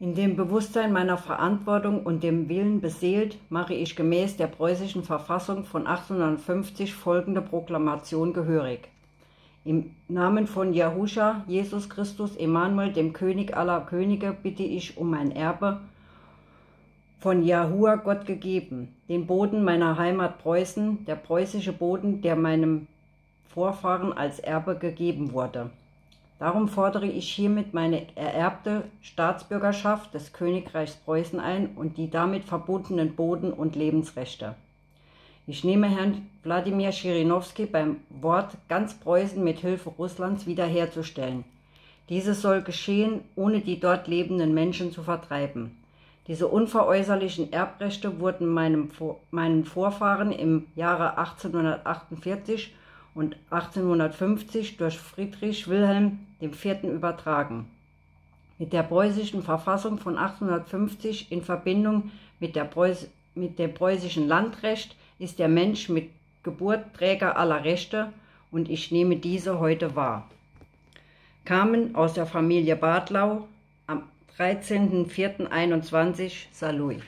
In dem Bewusstsein meiner Verantwortung und dem Willen beseelt, mache ich gemäß der preußischen Verfassung von 1850 folgende Proklamation gehörig. Im Namen von Jahuscha, Jesus Christus, Emanuel, dem König aller Könige, bitte ich um ein Erbe, von Jahua Gott gegeben, den Boden meiner Heimat Preußen, der preußische Boden, der meinem Vorfahren als Erbe gegeben wurde. Darum fordere ich hiermit meine ererbte Staatsbürgerschaft des Königreichs Preußen ein und die damit verbundenen Boden- und Lebensrechte. Ich nehme Herrn Wladimir Schirinowski beim Wort, ganz Preußen mit Hilfe Russlands wiederherzustellen. Dieses soll geschehen, ohne die dort lebenden Menschen zu vertreiben. Diese unveräußerlichen Erbrechte wurden meinem, meinen Vorfahren im Jahre 1848 und 1850 durch Friedrich Wilhelm IV. übertragen. Mit der preußischen Verfassung von 1850 in Verbindung mit, der Preuß, mit dem preußischen Landrecht ist der Mensch mit Geburt Träger aller Rechte und ich nehme diese heute wahr. Kamen aus der Familie Badlau am 13.04.21 Salui.